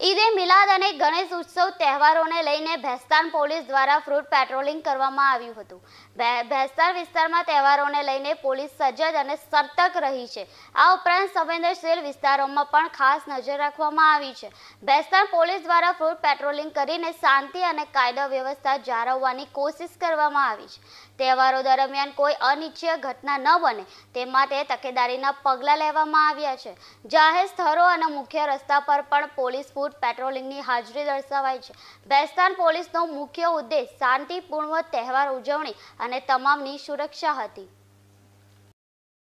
મિલાદ અને ગણેશ ઉત્સવ તહેવારોને લઈને ભેસ્તાન પોલીસ દ્વારા ફ્રૂટ પેટ્રોલિંગ કરવામાં આવ્યું હતું. ભેસ્તાન વિસ્તારમાં તહેવારોને લઈને પોલીસ સજ્જ અને સતર્ક રહી છે. આ ઉપરાંત સંવેદનશીલ વિસ્તારોમાં પણ ખાસ નજર રાખવામાં આવી છે. ભેસ્તાન પોલીસ દ્વારા ફ્રૂટ પેટ્રોલિંગ કરીને શાંતિ અને કાયદો વ્યવસ્થા જાળવવાની કોશિશ કરવામાં આવી છે. તહેવારો દરમિયાન કોઈ અનિચ્છીય ઘટના ન બને, તે માટે તકેદારીના પગલાં લેવામાં આવ્યા છે. જાહેર સ્થળો અને મુખ્ય રસ્તા પર પણ પોલીસ ફૂટ પેટ્રોલિંગની હાજરી દર્શાવાઈ છે. બેસ્તાન પોલીસનો મુખ્ય ઉદ્દેશ શાંતિપૂર્ણ તહેવાર ઉજવણી અને તમામની સુરક્ષા હતી.